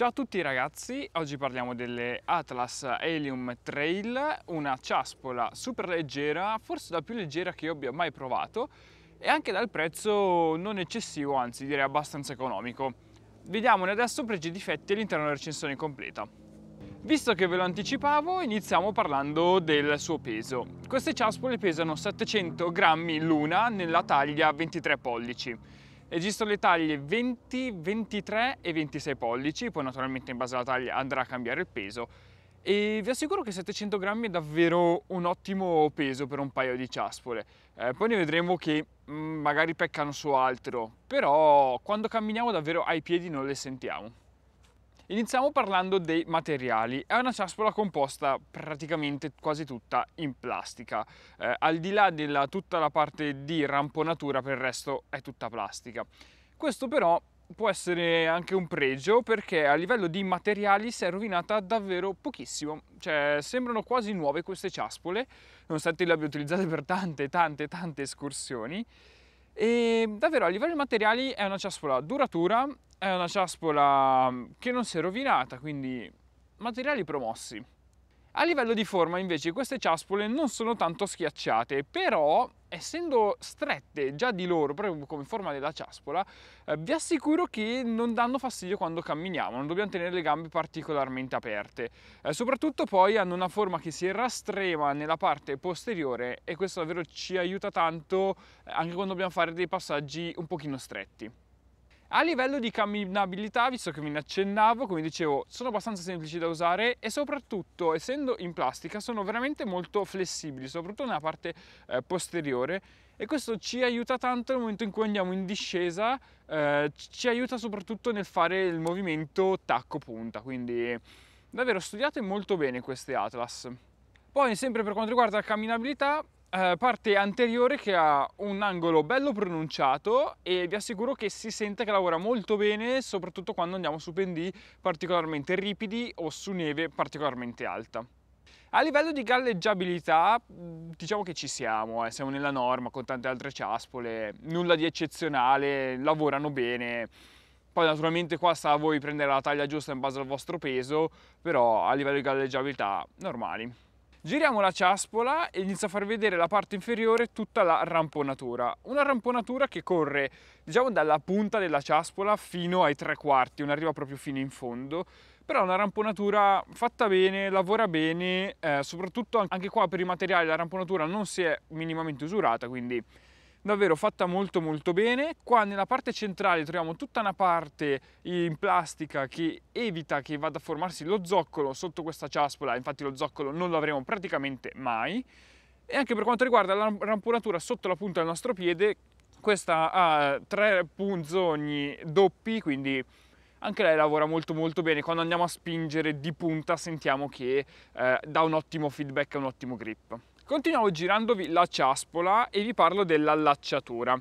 Ciao a tutti ragazzi, oggi parliamo delle Atlas Helium Trail, una ciaspola super leggera, forse la più leggera che io abbia mai provato e anche dal prezzo non eccessivo, anzi direi abbastanza economico. Vediamone adesso pregi e difetti all'interno della recensione completa. Visto che ve lo anticipavo, iniziamo parlando del suo peso. Queste ciaspole pesano 700 grammi l'una nella taglia 23 pollici. Esistono le taglie 20, 23 e 26 pollici, poi naturalmente in base alla taglia andrà a cambiare il peso. E vi assicuro che 700 grammi è davvero un ottimo peso per un paio di ciaspole. Eh, poi ne vedremo che mh, mm, magari peccano su altro, però quando camminiamo davvero ai piedi non le sentiamo. Iniziamo parlando dei materiali. È una ciaspola composta praticamente quasi tutta in plastica. Eh, al di là della tutta la parte di ramponatura, per il resto è tutta plastica. Questo però può essere anche un pregio perché a livello di materiali si è rovinata davvero pochissimo. Cioè, sembrano quasi nuove queste ciaspole, nonostante le abbia utilizzate per tante, tante, tante escursioni. E davvero a livello di materiali è una ciaspola duratura, è una ciaspola che non si è rovinata, quindi materiali promossi. A livello di forma invece queste ciaspole non sono tanto schiacciate, però essendo strette già di loro, proprio come forma della ciaspola, eh, vi assicuro che non danno fastidio quando camminiamo, non dobbiamo tenere le gambe particolarmente aperte. Eh, soprattutto poi hanno una forma che si rastrema nella parte posteriore e questo davvero ci aiuta tanto eh, anche quando dobbiamo fare dei passaggi un pochino stretti. A livello di camminabilità, visto che ve ne accennavo, come dicevo, sono abbastanza semplici da usare e soprattutto, essendo in plastica, sono veramente molto flessibili, soprattutto nella parte eh, posteriore e questo ci aiuta tanto nel momento in cui andiamo in discesa, eh, ci aiuta soprattutto nel fare il movimento tacco-punta, quindi davvero studiate molto bene queste Atlas. Poi sempre per quanto riguarda la camminabilità, eh, parte anteriore che ha un angolo bello pronunciato e vi assicuro che si sente che lavora molto bene soprattutto quando andiamo su pendii particolarmente ripidi o su neve particolarmente alta. A livello di galleggiabilità diciamo che ci siamo, eh, siamo nella norma con tante altre ciaspole, nulla di eccezionale, lavorano bene. Poi naturalmente qua sta a voi prendere la taglia giusta in base al vostro peso, però a livello di galleggiabilità normali. Giriamo la ciaspola e inizio a far vedere la parte inferiore tutta la ramponatura. Una ramponatura che corre diciamo dalla punta della ciaspola fino ai tre quarti, non arriva proprio fino in fondo, però è una ramponatura fatta bene, lavora bene, eh, soprattutto anche qua per i materiali la ramponatura non si è minimamente usurata, quindi davvero fatta molto molto bene. Qua nella parte centrale troviamo tutta una parte in plastica che evita che vada a formarsi lo zoccolo sotto questa ciaspola, infatti lo zoccolo non lo avremo praticamente mai. E anche per quanto riguarda la ramponatura sotto la punta del nostro piede, questa ha tre punzoni doppi, quindi anche lei lavora molto molto bene. Quando andiamo a spingere di punta sentiamo che eh, dà un ottimo feedback e un ottimo grip. Continuiamo girandovi la ciaspola e vi parlo dell'allacciatura.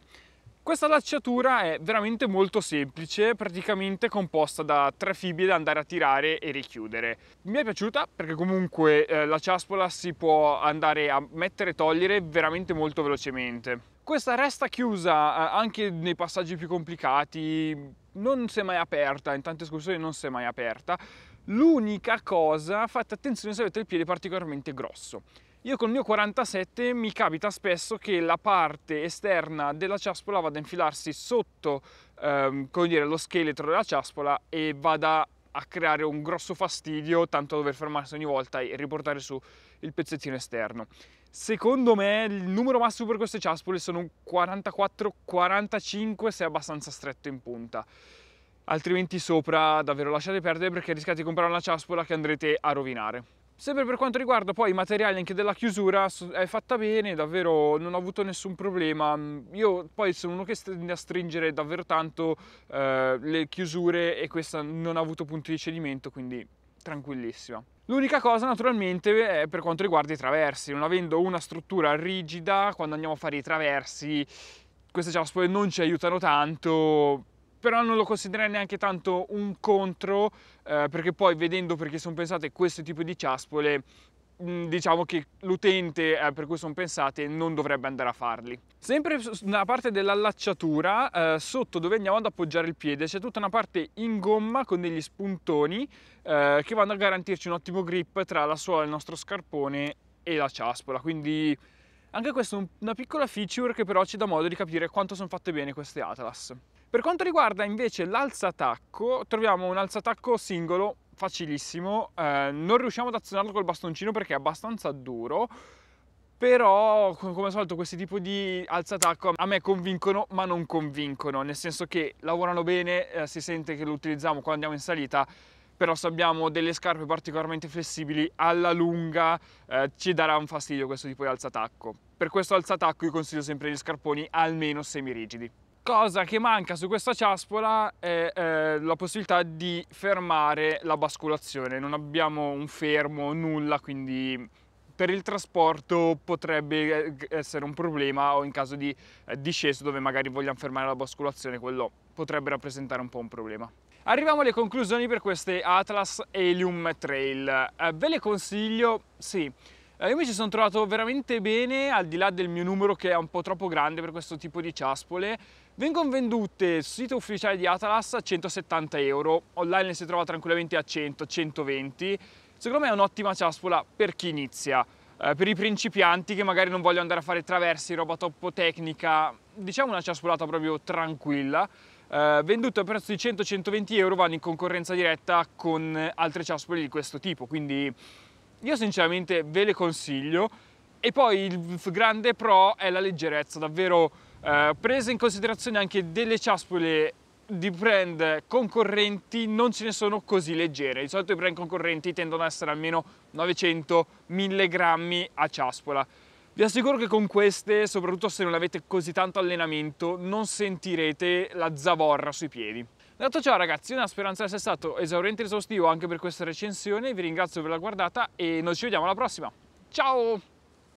Questa allacciatura è veramente molto semplice, praticamente composta da tre fibbie da andare a tirare e richiudere. Mi è piaciuta perché comunque eh, la ciaspola si può andare a mettere e togliere veramente molto velocemente. Questa resta chiusa eh, anche nei passaggi più complicati, non si è mai aperta, in tante escursioni non si è mai aperta. L'unica cosa, fate attenzione se avete il piede particolarmente grosso. Io con il mio 47 mi capita spesso che la parte esterna della ciaspola vada a infilarsi sotto ehm, dire, lo scheletro della ciaspola e vada a creare un grosso fastidio tanto da dover fermarsi ogni volta e riportare su il pezzettino esterno. Secondo me il numero massimo per queste ciaspole sono un 44-45 se è abbastanza stretto in punta. Altrimenti sopra davvero lasciate perdere perché rischiate di comprare una ciaspola che andrete a rovinare. Sempre per quanto riguarda poi i materiali anche della chiusura è fatta bene, davvero non ho avuto nessun problema. Io poi sono uno che tende a stringere davvero tanto eh, le chiusure e questa non ha avuto punti di cedimento, quindi tranquillissima. L'unica cosa naturalmente è per quanto riguarda i traversi, non avendo una struttura rigida, quando andiamo a fare i traversi queste ciaspole non ci aiutano tanto, però non lo considererei neanche tanto un contro eh, perché poi vedendo perché sono pensate questo tipo di ciaspole diciamo che l'utente eh, per cui sono pensate non dovrebbe andare a farli. Sempre nella parte dell'allacciatura, eh, sotto dove andiamo ad appoggiare il piede, c'è tutta una parte in gomma con degli spuntoni eh, che vanno a garantirci un ottimo grip tra la suola del nostro scarpone e la ciaspola, quindi anche questa è una piccola feature che però ci dà modo di capire quanto sono fatte bene queste Atlas. Per quanto riguarda invece l'alzatacco, troviamo un alzatacco singolo facilissimo, eh, non riusciamo ad azionarlo col bastoncino perché è abbastanza duro, però come al solito questi tipi di alzatacco a me convincono ma non convincono, nel senso che lavorano bene, eh, si sente che lo utilizziamo quando andiamo in salita, però se abbiamo delle scarpe particolarmente flessibili alla lunga eh, ci darà un fastidio questo tipo di alzatacco. Per questo alzatacco io consiglio sempre gli scarponi almeno semi-rigidi. Cosa che manca su questa ciaspola è eh, la possibilità di fermare la basculazione. Non abbiamo un fermo, nulla, quindi per il trasporto potrebbe eh, essere un problema o in caso di eh, disceso dove magari vogliamo fermare la basculazione, quello potrebbe rappresentare un po' un problema. Arriviamo alle conclusioni per queste Atlas Helium Trail. Eh, ve le consiglio? Sì. Eh, io mi ci sono trovato veramente bene, al di là del mio numero che è un po' troppo grande per questo tipo di ciaspole. Vengono vendute sul sito ufficiale di Atlas a 170 euro, online si trova tranquillamente a 100, 120. Secondo me è un'ottima ciaspola per chi inizia. Eh, per i principianti che magari non vogliono andare a fare traversi, roba troppo tecnica, diciamo una ciaspolata proprio tranquilla. Eh, vendute a prezzo di 100-120 euro vanno in concorrenza diretta con altre ciaspole di questo tipo, quindi io sinceramente ve le consiglio. E poi il grande pro è la leggerezza, davvero eh, prese in considerazione anche delle ciaspole di brand concorrenti non ce ne sono così leggere. Di solito i brand concorrenti tendono ad essere almeno 900-1000 grammi a ciaspola. Vi assicuro che con queste, soprattutto se non avete così tanto allenamento, non sentirete la zavorra sui piedi. Detto ciò ragazzi, una speranza di essere stato esauriente e esaustivo anche per questa recensione, vi ringrazio per la guardata e noi ci vediamo alla prossima. Ciao!